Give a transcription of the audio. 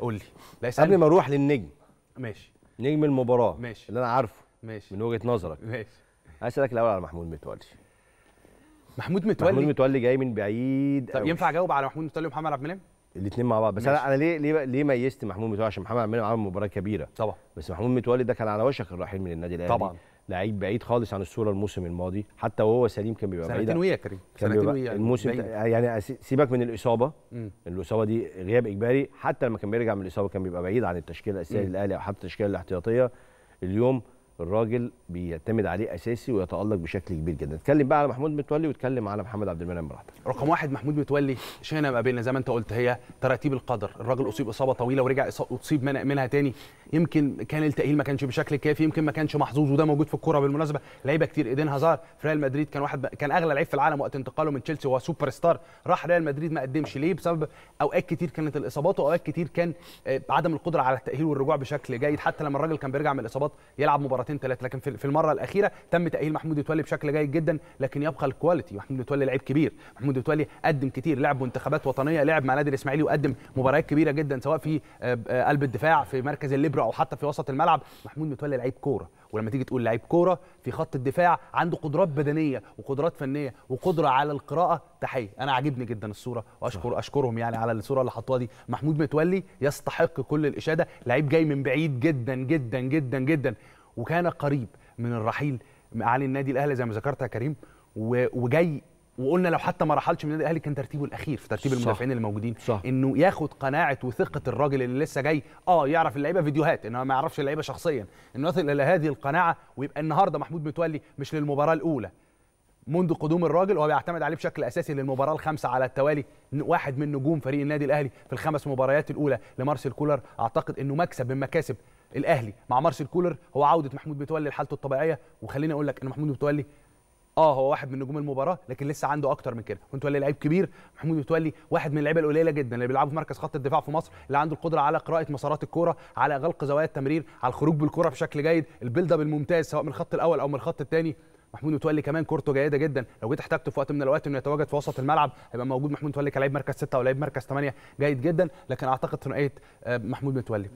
قول لي. لا قبل ما أروح للنجم. ماشي. نجم المباراة ماشي. اللي أنا عارفه ماشي. من وجهة نظرك. ماشي. عايز أسألك الأول على محمود متولي. محمود محمود متولي متولي جاي من بعيد طب ينفع أجاوب على محمود متولي ومحمد عبد المنعم؟ الاثنين مع بعض. بس ماشي. أنا أنا ليه ليه ليه ميزت محمود متولي؟ عشان محمد عبد المنعم عمل مباراة كبيرة. طبعا. بس محمود متولي ده كان على وشك الرحيل من النادي الأهلي. طبعا. لعيب بعيد خالص عن الصورة الموسم الماضي. حتى وهو سليم كان بيبقى بعيد. سنتين ويا كريم سنتين ويا الموسم بعيد. يعني سيبك من الإصابة. مم. الإصابة دي غياب إجباري. حتى لما كان بيرجع من الإصابة كان بيبقى بعيد عن التشكيلة الاساسيه. للأهلي أو حتى التشكيلة الاحتياطية. اليوم الراجل بيعتمد عليه أساسي ويتألق بشكل كبير جدا. نتكلم بقى على محمود متولي واتكلم على محمد عبد المنعم براحتك. رقم واحد محمود متولي شئنا أم أبينا زي ما انت قلت هي ترتيب القدر. الراجل أصيب إصابة طويلة ورجع أصيب من- منها تاني. يمكن كان التأهيل ما كانش بشكل كافي يمكن ما كانش محظوظ وده موجود في الكورة بالمناسبة. لعيبة كتير إيدين هازار. في ريال مدريد كان واحد. كان أغلى لعيب في العالم وقت انتقاله من تشيلسي وهو سوبر ستار راح ريال مدريد ما قدمش. ليه؟ بسبب أوقات كتير كانت الإصابات وأوقات كتير كان آه، عدم القدرة على التأهيل والرجوع بشكل جيد. حتى لما الراجل كان بيرجع من الإصابات يلعب مباراتين ثلاثة لكن في في المرة الأخيرة تم تأهيل محمود متولي بشكل جيد جدا لكن يبقى ال quality محمود متولي لعيب كبير. محمود متولي قدم كتير لعب منتخبات وطنية لعب مع نادي الإسماعيلي وقدم مباريات كبيرة جدا سواء في آه، آه، قلب الدفاع في مركز الليبرو أو حتى في وسط الملعب. محمود متولي لعيب كورة. ولما تيجي تقول لعيب كورة في خط الدفاع عنده قدرات بدنية وقدرات فنية وقدرة على القراءة تحيه أنا عاجبني جدا الصورة واشكر أشكرهم يعني على الصورة اللي حطوها دي. محمود متولي يستحق كل الإشادة. لعيب جاي من بعيد جدا جدا جدا جدا. وكان قريب من الرحيل عن النادي الأهلي زي ما ذكرت يا كريم. وجاي وقلنا لو حتى ما رحلش من النادي الأهلي كان ترتيبه الأخير في ترتيب. المدافعين اللي موجودين صح. إنه ياخد قناعة وثقة الراجل اللي لسه جاي. آه يعرف اللعيبة فيديوهات انما ما يعرفش اللعيبة شخصيا. إنه يصل إلى هذه القناعة ويبقى النهارده محمود متولي مش للمباراة الأولى. منذ قدوم الراجل وهو بيعتمد عليه بشكل أساسي للمباراة الخامسة على التوالي واحد من نجوم فريق النادي الأهلي في الخمس مباريات الأولى لمارسيل كولر. أعتقد إنه مكسب من مكاسب الاهلي مع مارسيل كولر هو عودة محمود متولي لحالته الطبيعية. وخليني أقول لك إن محمود متولي آه هو واحد من نجوم المباراة لكن لسه عنده أكتر من كده. متولي لعيب كبير محمود متولي واحد من اللعيبة القليلة جدا اللي بيلعبوا في مركز خط الدفاع في مصر اللي عنده القدرة على قراءة مسارات الكورة على غلق زوايا التمرير على الخروج بالكره بشكل جيد ال build up الممتاز سواء من الخط الأول أو من الخط الثاني محمود متولي كمان كورته جيدة جدا. لو جيت احتجته في وقت من الأوقات إنه يتواجد في وسط الملعب هيبقى موجود محمود متولي كلاعب مركز ستة أو لعيب مركز ثمانيه جيد جدا. لكن أعتقد ثنائيه آه، محمود متولي